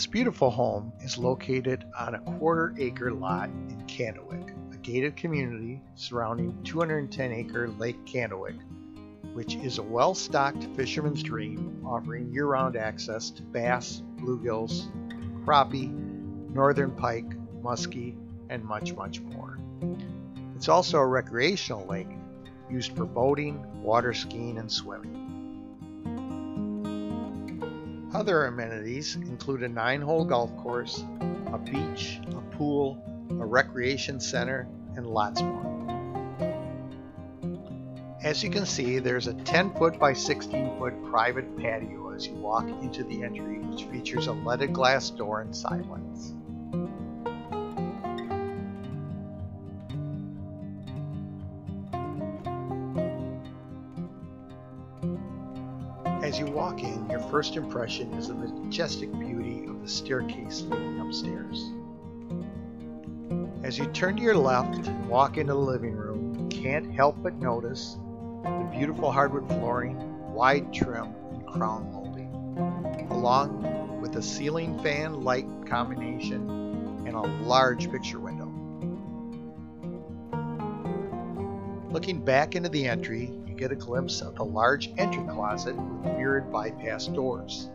This beautiful home is located on a quarter acre lot in Candlewick, a gated community surrounding 210 acre Lake Candlewick, which is a well stocked fisherman's dream offering year round access to bass, bluegills, crappie, northern pike, muskie, and much, much more. It's also a recreational lake used for boating, water skiing, and swimming. Other amenities include a nine hole golf course, a beach, a pool, a recreation center, and lots more. As you can see, there's a 10 foot by 16 foot private patio as you walk into the entry, which features a leaded glass door and side As you walk in, your first impression is the majestic beauty of the staircase leading upstairs. As you turn to your left and walk into the living room, you can't help but notice the beautiful hardwood flooring, wide trim, and crown molding, along with a ceiling fan light combination and a large picture window. Looking back into the entry, get a glimpse of the large entry closet with mirrored bypass doors.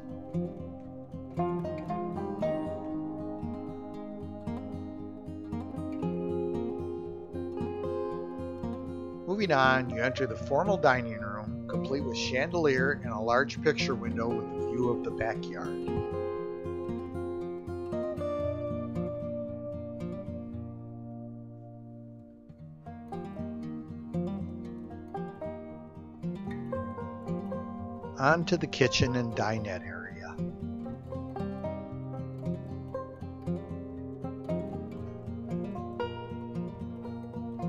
Moving on, you enter the formal dining room, complete with chandelier and a large picture window with a view of the backyard. On to the kitchen and dinette area.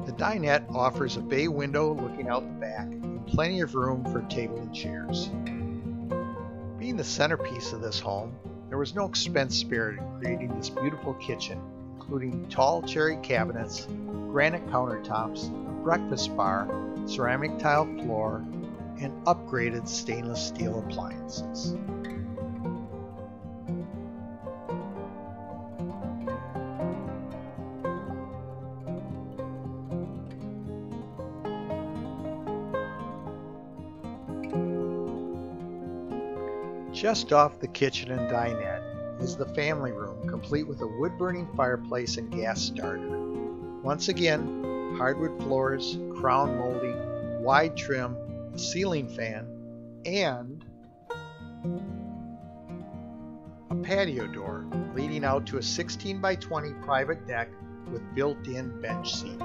The dinette offers a bay window looking out the back and plenty of room for table and chairs. Being the centerpiece of this home, there was no expense spared in creating this beautiful kitchen, including tall cherry cabinets, granite countertops, a breakfast bar, ceramic tile floor, and upgraded stainless steel appliances. Just off the kitchen and dinette is the family room, complete with a wood burning fireplace and gas starter. Once again, hardwood floors, crown molding, wide trim, ceiling fan, and a patio door leading out to a 16 by 20 private deck with built in bench seating.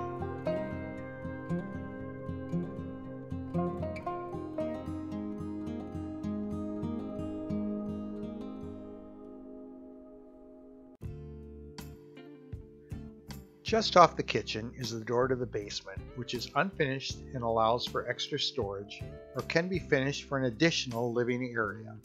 Just off the kitchen is the door to the basement, which is unfinished and allows for extra storage, or can be finished for an additional living area.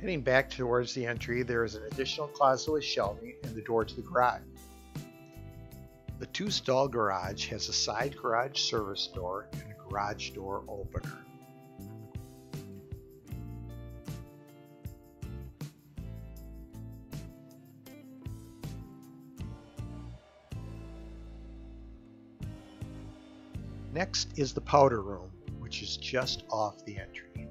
Heading back towards the entry, there is an additional closet with shelving and the door to the garage. The two stall garage has a side garage service door and a garage door opener. Next is the powder room, which is just off the entry.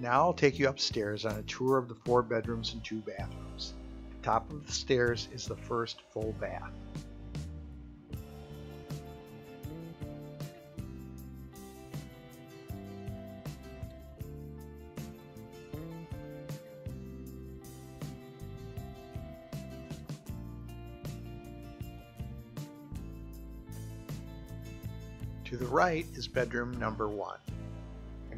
Now I'll take you upstairs on a tour of the four bedrooms and two bathrooms. The top of the stairs is the first full bath. To the right is bedroom number one.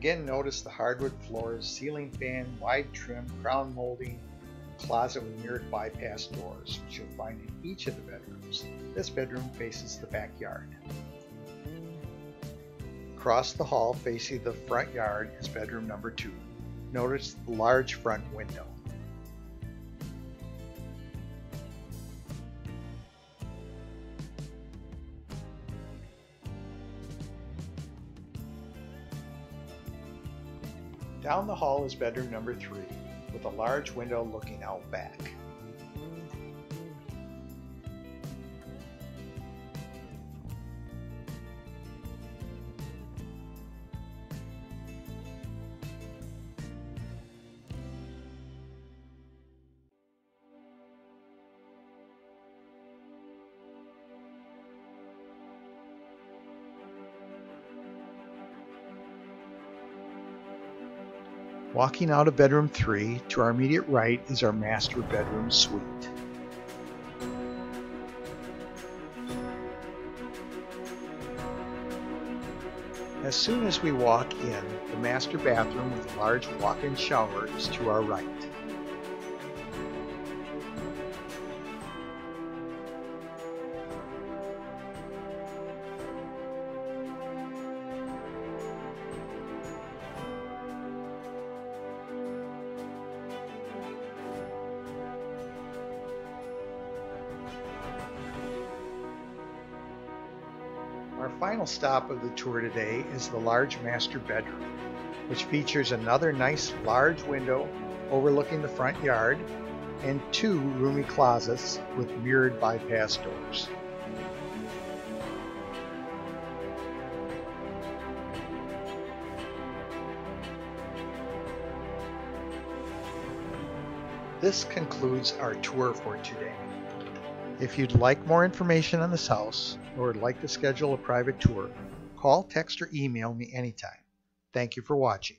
Again, notice the hardwood floors, ceiling fan, wide trim, crown molding, closet with mirrored bypass doors, which you'll find in each of the bedrooms. This bedroom faces the backyard. Across the hall facing the front yard is bedroom number two. Notice the large front window. Down the hall is bedroom number three, with a large window looking out back. Walking out of bedroom 3, to our immediate right is our master bedroom suite. As soon as we walk in, the master bathroom with a large walk-in shower is to our right. Our final stop of the tour today is the large master bedroom, which features another nice large window overlooking the front yard and two roomy closets with mirrored bypass doors. This concludes our tour for today. If you'd like more information on this house or would like to schedule a private tour, call, text, or email me anytime. Thank you for watching.